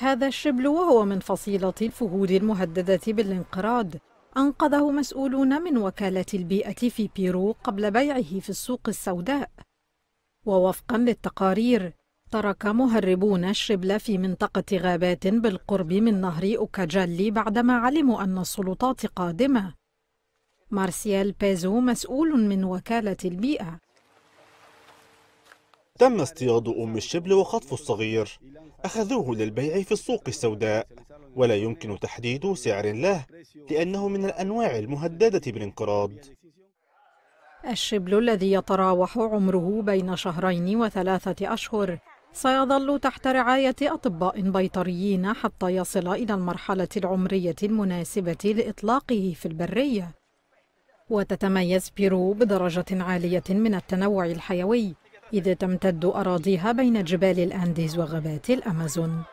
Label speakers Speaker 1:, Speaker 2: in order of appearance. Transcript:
Speaker 1: هذا الشبل وهو من فصيلة الفهود المهددة بالانقراض. أنقذه مسؤولون من وكالة البيئة في بيرو قبل بيعه في السوق السوداء. ووفقا للتقارير ترك مهربون الشبل في منطقة غابات بالقرب من نهر أوكاجالي بعدما علموا أن السلطات قادمة. مارسيال بيزو مسؤول من وكالة البيئة.
Speaker 2: تم اصطياد أم الشبل وخطف الصغير. أخذوه للبيع في السوق السوداء. ولا يمكن تحديد سعر له لأنه من الأنواع المهددة بالانقراض.
Speaker 1: الشبل الذي يتراوح عمره بين شهرين وثلاثة أشهر. سيظل تحت رعاية أطباء بيطريين حتى يصل إلى المرحلة العمرية المناسبة لإطلاقه في البرية وتتميز بيرو بدرجة عالية من التنوع الحيوي. إذ تمتد أراضيها بين جبال الأنديز وغابات الأمازون.